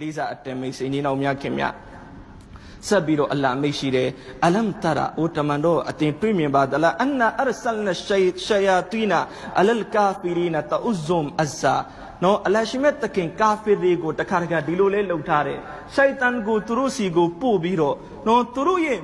လေးစားအတမိတ်စိန်ကြီးနောက်များခင်ဗျဆက်ပြီးတော့အလ္လာဟ်မိတ်ရှိတယ်အလမ်တရာအိုတမန်တော်အတင်တွေ့မြင်ပါသလားအန်နာအရဆလ်နရှိရှယာတီနာအလလ်ကာဖီရီနာတဥဇုမ်အဇာနော်အလရှိမတ်တခင်ကာဖီတွေကိုတခါတခါဒီလိုလဲလှုပ်ထားတယ်ရှိုက်တန်ကိုသူတို့စီကိုပို့ပြီးတော့နော်သူတို့ရဲ့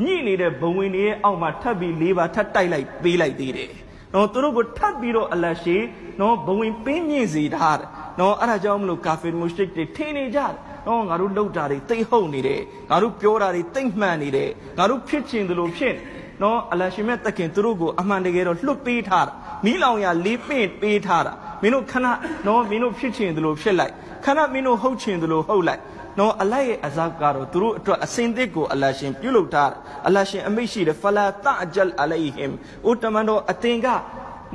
ညှိနေတဲ့ဘဝင်တွေရဲ့အောက်မှာထပ်ပြီးလေးပါထပ်တိုက်လိုက်ပေးလိုက်သေးတယ်နော်သူတို့ကိုထပ်ပြီးတော့အလရှိနော်ဘဝင်ပင်းမြင့်စေထားတယ် နော်အဲ့ဒါကြောင့်မလို့ကာဖီမုရှရစ်တွေထင်းနေကြတယ်နော်ငါတို့လှုပ်တာတွေတိတ်ဟုတ်နေတယ်ငါတို့ပြောတာတွေတိတ်မှန်နေတယ်ငါတို့ဖြစ်ချင်တယ်လို့ဖြစ်နော်အလရှိမြတ်တခင်သူတို့ကိုအမှန်တကယ်တော့လွတ်ပေးထားတာမိလောင်ရလေးပင့်ပေးထားတာမင်းတို့ခဏနော်မင်းတို့ဖြစ်ချင်တယ်လို့ဖြစ်လိုက်ခဏမင်းတို့ဟုတ်ချင်တယ်လို့ဟုတ်လိုက်နော်အလတ်ရဲ့အဇပ်ကတော့သူတို့အတွက်အစင်သစ်ကိုအလတ်ရှင်ပြုလုပ်ထားအလတ်ရှင်အမိတ်ရှိတယ်ဖလာတအဂျလ်အလိုင်ဟင်ဥတမန်တော်အတင်က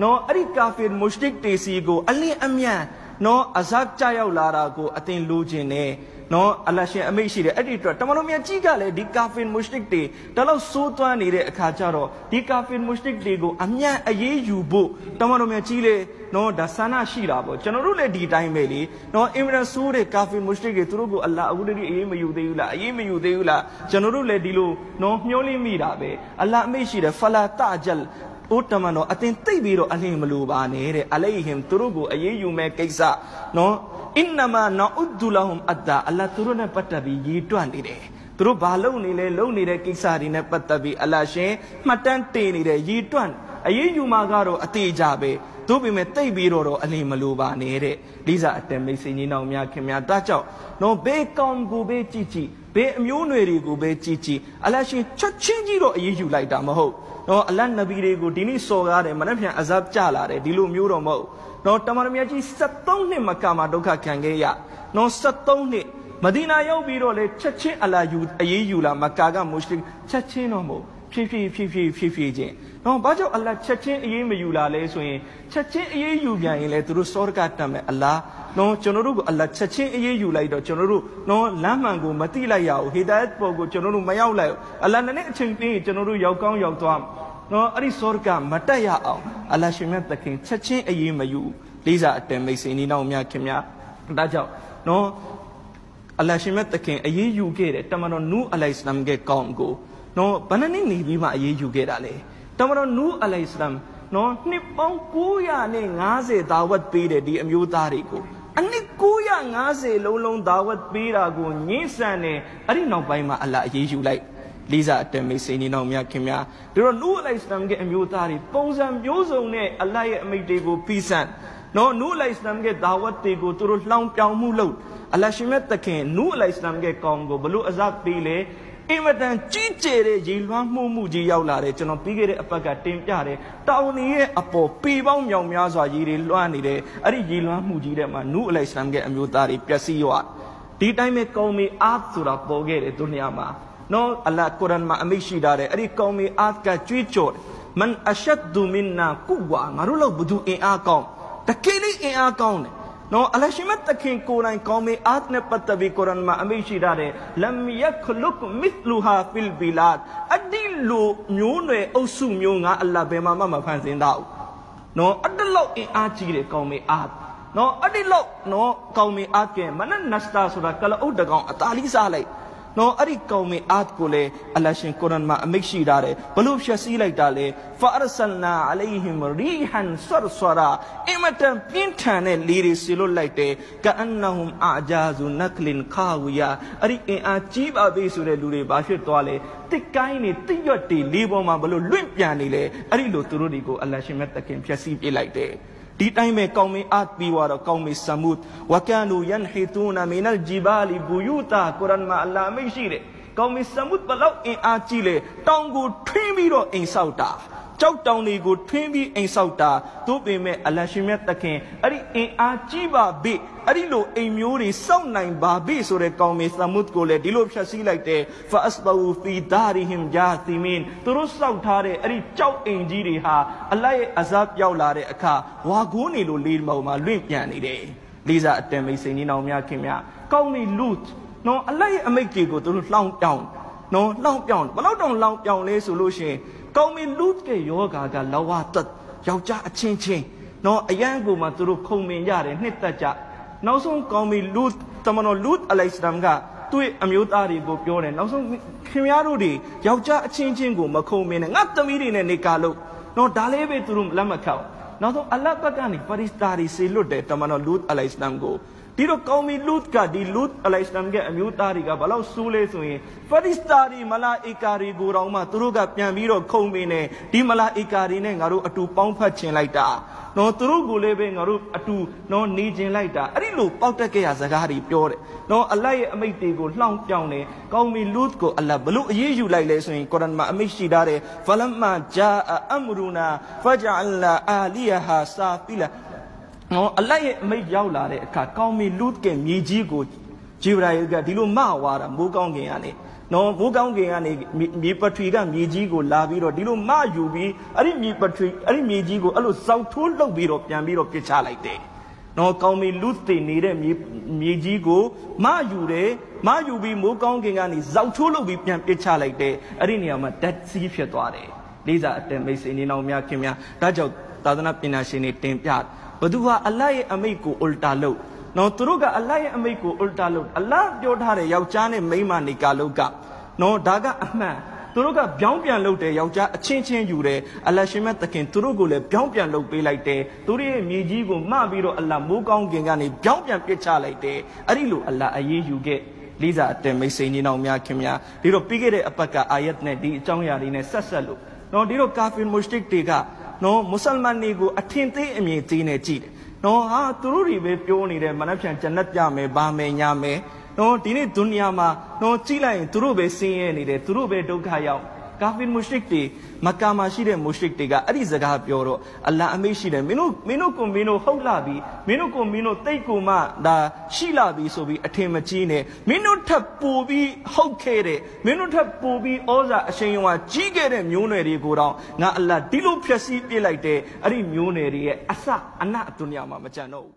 နော်အဲ့ဒီကာဖီမုရှ်ရစ်တေစီကိုအလင်းအမြန် နော်အဇပ်ကြရောက်လာတာကိုအတင်လိုချင်တယ်နော်အလရှင်အမိတ်ရှိတယ်အဲ့ဒီအတွက်တမန်တော်မြတ်ကြီးကလည်းဒီကာဖင်မုရှရစ်တွေတလောက်စိုးသွမ်းနေတဲ့အခါကျတော့ဒီကာဖင်မုရှရစ်တွေကိုအမြန်အရေးယူဖို့တမန်တော်မြတ်ကြီးလေနော်ဒါဆန္ဒရှိတာပေါ့ကျွန်တော်တို့လည်းဒီတိုင်းပဲလေနော်အင်မရဆိုးတဲ့ကာဖင်မုရှရစ်တွေသူတို့ကိုအလ္လာဟ်အခုတည်းအေးမယူသေးဘူးလားအေးမယူသေးဘူးလားကျွန်တော်တို့လည်းဒီလိုနော်မျောလင်းမိတာပဲအလ္လာဟ်အမိတ်ရှိတယ်ဖလာတဂျလ် အိုတမန်တော်အတင်သိပ်ပြီးတော့အလင်းမလိုပါနဲ့တဲ့အလိဟင်သူတို့ကိုအေးအေးယူမဲ့ကိစ္စနော်အင်နမာနာဥဒ္ဒူလဟွမ်အဒ္ဒါအလ္လာသူတို့နဲ့ပတ်သက်ပြီးရည်တွက်နေတယ်သူတို့ဘာလုပ်နေလဲလုပ်နေတဲ့ကိစ္စတွေနဲ့ပတ်သက်ပြီးအလ္လာရှင်မှတ်တမ်းတင်နေတယ်ရည်တွက်အရေးယူမှာကတော့အသေးကြပဲတို့ပေမဲ့တိတ်ပြီးတော့အလင်းမလိုပါနဲ့တဲ့လိစာအတမိတ်စင်ကြီးနောက်များခင်များတာကြောင့်နော်ဘေးကောင်းကိုဘေးကြည့်ကြည့် ဘေးအမျိုးနွယ်တွေကိုပဲကြည်ကြည်အလရှင်ချက်ချင်းကြီးတော့အရေးယူလိုက်တာမဟုတ်နော်အလတ်နဗီတွေကိုဒီနေ့စော်ကားတယ်မနေ့ပြန်အဇပ်ကြလာတယ်ဒီလိုမျိုးတော့မဟုတ်နော်တမန်တော်မြတ်ကြီး73နှစ်မကမှာဒုက္ခခံခဲ့ရနော်73နှစ်မဒီနာရောက်ပြီးတော့လေချက်ချင်းအလာယူအရေးယူလာမကာကမုရှရစ်ချက်ချင်းတော့မဟုတ်ဖြည်းဖြည်းဖြည်းဖြည်းဖြည်းဖြည်းချင်း နော်ဘာကြောင့်အလ္လာဟ်ချက်ချင်းအေးမယူလာလဲဆိုရင်ချက်ချင်းအေးယူပြန်ရင်လေသူတို့စောရကတတ်မယ်အလ္လာဟ်နော်ကျွန်တော်တို့ကအလ္လာဟ်ချက်ချင်းအေးယူလိုက်တော့ကျွန်တော်တို့နော်လမ်းမှန်ကိုမတိလိုက်ရဘူးဟေဒိုင်ပေါ်ကိုကျွန်တော်တို့မရောက်လိုက်ဘူးအလ္လာဟ်နဲ့အချိန်ပြင်းကျွန်တော်တို့ရောက်ကောင်းရောက်သွားနော်အဲ့ဒီစောရကမတက်ရအောင်အလ္လာဟ်ရှင်မြတ်သခင်ချက်ချင်းအေးမယူလေးစားအတန်မိတ်ဆွေနီးနောက်များခင်များဒါကြောင့်နော်အလ္လာဟ်ရှင်မြတ်သခင်အေးယူခဲ့တယ်တမန်တော်နူးအလိုင်စလမ်ရဲ့ကောင်းကိုနော်ဘယ်နှစ်နေပြီးမှအေးယူခဲ့တာလဲ တမန်တော်နူးအလိုင်စလမ်နော်နှစ်ပေါင်း950ဒါဝတ်ပေးတယ်ဒီအမျိုးသားတွေကိုအနှစ်950လုံးလုံးဒါဝတ်ပေးတာကိုညှင်းဆန်တယ်အဲ့ဒီနောက်ပိုင်းမှာအလ္လာဟ်အေးယူလိုက်လေးစားအတမိတ်စိန်နေတော်မြတ်ခင်များဒါတော့နူးအလိုင်စလမ်ရဲ့အမျိုးသားတွေပုံစံမျိုးစုံနဲ့အလ္လာဟ်ရဲ့အမိတ်တွေကိုပြီးဆန်နော်နူးအလိုင်စလမ်ရဲ့ဒါဝတ်တွေကိုသူတို့လှောင်ပြောင်မှုလုပ်အလ္လာဟ်ရှင်မြတ်တခင်နူးအလိုင်စလမ်ရဲ့ကောင်းကိုဘလို့အဇတ်ပေးလေ အင်မတန်ကြီးကျယ်တဲ့ရေလွှမ်းမှုမှုကြီးရောက်လာတယ်ကျွန်တော်ပြီးခဲ့တဲ့အပတ်ကတင်ပြတယ်တောင်နေရဲ့အပေါ်ပေပေါင်းမြောင်များစွာရေတွေလွှမ်းနေတယ်အဲ့ဒီရေလွှမ်းမှုကြီးတဲ့မှာနူးအလိုင်စလမ်ရဲ့အမျိုးသားတွေပျက်စီးရောဒီတိုင်းပဲကောင်းမီအာဆိုတာပေါ်ခဲ့တယ်သူနေရာမှာနော်အလ္လာဟ်ကုရ်အာန်မှာအမိရှိထားတယ်အဲ့ဒီကောင်းမီအာကကြွေးကြော်မန်အရှတ်ဒူမင်နာကုဝါငါတို့လောက်ဘသူအင်အားကောင်းတကယ်လေးအင်အားကောင်းတယ် နော်အလရှိမတ်တခင်ကိုယ်တိုင်ကောင်းမေအာတ်နဲ့ပတ်သက်ပြီးကုရ်အာန်မှာအမိရှိထားတယ်လမ်ယခလုကမစ်လူဟာဖီလ်ဘီလာဒ်အဒီလိုမျိုးနွယ်အုပ်စုမျိုးငါအလ္လာဟ်ဘယ်မှာမှမဖန်ဆင်းတော့နော်အတလောက်အင်အားကြီးတယ်ကောင်းမေအာတ်နော်အဒီလောက်နော်ကောင်းမေအာတ်ကမနနစတာဆိုတာကလအုတ်တကောင်အတာလီစားလိုက် နော်အဲ့ဒီကောင်းမင်အာတ်ကိုလေအလရှင်ကုရ်အန်မှာအမိတ်ရှိထားတယ်ဘလို့ဖြည့်ဆည်းလိုက်တာလေဖာအရဆလနာအလိုင်ဟင်ရီဟန်ဆရဆရာအင်မတန်ပြင်းထန်တဲ့လေတွေဆီလွတ်လိုက်တယ်ကအန်နဟွမ်အာဂျာဇူနကလင်ခါဝီယာအဲ့ဒီအင်အားကြီးပါပြီဆိုတဲ့လူတွေဘာဖြစ်သွားလဲတစ်ကိုင်းနေတိရွတ်တွေလေးပေါ်မှာဘလို့လွင့်ပြန်နေလေအဲ့ဒီလိုသူတို့တွေကိုအလရှင်မြတ်တခင်ဖြည့်ဆည်းပြလိုက်တယ် ဒီတိုင်းပဲကောင်းမင်းအတ်ပြီးတော့ကောင်းမင်းဆမုဒ်ဝကန်နူယန်ဟီတူနာမီနယ်ဂျီဘာလီဘူယူတာကုရ်အန်မှာအလ္လာဟ်မိတ်ရှိတယ်ကောင်းမင်းဆမုဒ်ဘလောက်အင်အားကြီးလေတောင်ကိုထွင်းပြီးတော့အိမ်ဆောက်တာ ကြောက်တောင်တွေကိုထွင်းပြီးအိမ်ဆောက်တာတို့ပင်မဲ့အလရှင်မြတ်သခင်အဲ့ဒီအင်အားကြီးပါဘိအဲ့ဒီလိုအိမ်မျိုးတွေစောင့်နိုင်ပါဘိဆိုတဲ့ကောင်းမေသမုတ်ကိုလည်းဒီလိုဖြတ်စည်းလိုက်တယ်ဖာအစဘူဖီဒါရီဟင်ဂျာသီမင်သူတို့စောက်ထားတဲ့အဲ့ဒီကြောက်အိမ်ကြီးတွေဟာအလတ်ရဲ့အဇပ်ရောက်လာတဲ့အခါဝါကိုးနေလို့လေးမောင်မှာလွင့်ပြန်နေတယ်လေးစားအတန်မိတ်စိန်ကြီးနောင်များခင်များကောင်းမေလူတ်နော်အလတ်ရဲ့အမိတ်တွေကိုသူတို့လှောင်ပြောင်းနော်လှောင်ပြောင်းဘလောက်တောင်လှောင်ပြောင်းလဲဆိုလို့ရှိရင် ကောင်းမီလူတ်ရဲ့ယောဂါကလဝတတ်ယောက်ျားအချင်းချင်းနော်အရန်ကိုမှသူတို့ခုံမင်ကြတယ်နှစ်သက်ကြနောက်ဆုံးကောင်းမီလူတ်တမန်တော်လူတ်အလိုင်စလမ်ကသူ့ရဲ့အမျိုးသားတွေကိုပြောတယ်နောက်ဆုံးခင်ဗျားတို့တွေယောက်ျားအချင်းချင်းကိုမခုံမင်းနဲ့ငါသမီးတွေနဲ့နေကာလို့နော်ဒါလေးပဲသူတို့လက်မခောက်နောက်ဆုံးအလတ်ဘက်ကနေဖရစ်တာတွေဆေလွတ်တယ်တမန်တော်လူတ်အလိုင်စလမ်ကို ဒီတော့ကောင်းမီလူတ်ကဒီလူတ်အလိုင်စလမ်ကအမျိုးသားတွေကဘာလို့ဆူးလဲဆိုရင်ဖရစ်တာတွေမလာအီကာတွေကိုတောင်မှသူတို့ကပြန်ပြီးတော့ခုံမင်းနဲ့ဒီမလာအီကာတွေနဲ့ငါတို့အတူပေါင်းဖက်ချင်လိုက်တာနော်သူတို့ကိုလည်းပဲငါတို့အတူနော်နေကျင်လိုက်တာအဲ့ဒီလိုပေါက်တက်ခဲ့ရစကားတွေပြောတယ်နော်အလတ်ရဲ့အမိတ်တွေကိုလှောင်ပြောင်းတယ်ကောင်းမီလူတ်ကိုအလတ်ဘလို့အေးအေးယူလိုက်လဲဆိုရင်ကုရ်အာန်မှာအမိတ်ရှိထားတယ်ဖလမ်မာဂျာအမရူနာဖဂျအလ်လာအာလီယာဟာဆာဖီလာ နော်အလတ်ရဲ့အမိတ်ရောက်လာတဲ့အခါကောင်းမီလူတ်ကမြေကြီးကိုဂျေဘရာယီကဒီလိုမဝါတာမိုးကောင်းကင်ကနေနော်မိုးကောင်းကင်ကနေမြေပထရီကမြေကြီးကိုလာပြီးတော့ဒီလိုမယူပြီးအဲ့ဒီမြေပထရီအဲ့ဒီမြေကြီးကိုအဲ့လိုစောက်ထိုးလှုပ်ပြီးတော့ပြန်ပြီးတော့ပြစ်ချလိုက်တယ်နော်ကောင်းမီလူတ်တင်နေတဲ့မြေမြေကြီးကိုမယူတယ်မယူပြီးမိုးကောင်းကင်ကနေဇောက်ထိုးလှုပ်ပြီးပြန်ပြစ်ချလိုက်တယ်အဲ့ဒီနေရာမှာ dead sea ဖြစ်သွားတယ်လေးစားအတန်မိတ်ဆွေနေအောင်များခင်များဒါကြောင့်သာသနာပညာရှင်တွေတင်ပြ ဘသူဟာအလ္လာဟ်ရဲ့အမိတ်ကို ulta လုပ်နော်သူတို့ကအလ္လာဟ်ရဲ့အမိတ်ကို ulta လုပ်အလ္လာဟ်ပြောထားတဲ့ယောက်ျားနဲ့မိန်းမနေကာလုတ်ကနော်ဒါကအမှန်သူတို့ကပြောင်းပြန်လုပ်တယ်ယောက်ျားအချင်းချင်းယူတယ်အလရှင်မတ်တခင်သူတို့ကိုလည်းပြောင်းပြန်လုပ်ပေးလိုက်တယ်သူတို့ရဲ့မြေကြီးကိုမှပြီးတော့အလမိုးကောင်းကင်ကနေပြောင်းပြန်ပစ်ချလိုက်တယ်အဲ့ဒီလိုအလအရေးယူခဲ့လေးစားအတန်မိတ်စိန်နေအောင်များခင်များဒီတော့ပြီးခဲ့တဲ့အပတ်ကအာယတ်နဲ့ဒီအကြောင်းအရာတွေနဲ့ဆက်ဆက်လို့နော်ဒီတော့ကာဖီမုရှတစ်တွေက နော်မွတ်စလမန်တွေကိုအထင်သေးအမြင်သေးနဲ့ကြည့်တယ်နော်ဟာသူတို့တွေပဲပြောနေတယ်မနှက်ဖြန်ဂျနတ်ပြမယ်ဗာမယ်ညာမယ်နော်ဒီနေ့ဒုနီယာမှာနော်ကြည့်လိုက်ရင်သူတို့ပဲဆင်းရဲနေတယ်သူတို့ပဲဒုက္ခရောက် ကာဖီမုရှရစ်တွေမက္ကာမှာရှိတဲ့မုရှရစ်တွေကအဲ့ဒီစကားပြောတော့အလ္လာဟ်အမိတ်ရှိတယ်မင်းတို့မင်းတို့ကိုမင်းတို့ဟုတ်လာပြီမင်းတို့ကိုမင်းတို့တိတ်ကိုမှဒါရှိလာပြီဆိုပြီးအထင်မကြီးနဲ့မင်းတို့ထပ်ပိုပြီးဟုတ်ခဲ့တဲ့မင်းတို့ထပ်ပိုပြီးဩဇာအရှင်ယုံကကြီးခဲ့တဲ့မျိုးနွယ်တွေကိုတော့ငါအလ္လာဟ်ဒီလိုဖြည့်ဆည်းပြစ်လိုက်တဲ့အဲ့ဒီမျိုးနွယ်တွေရဲ့အစအနအတုညာမှာမကြံတော့ဘူး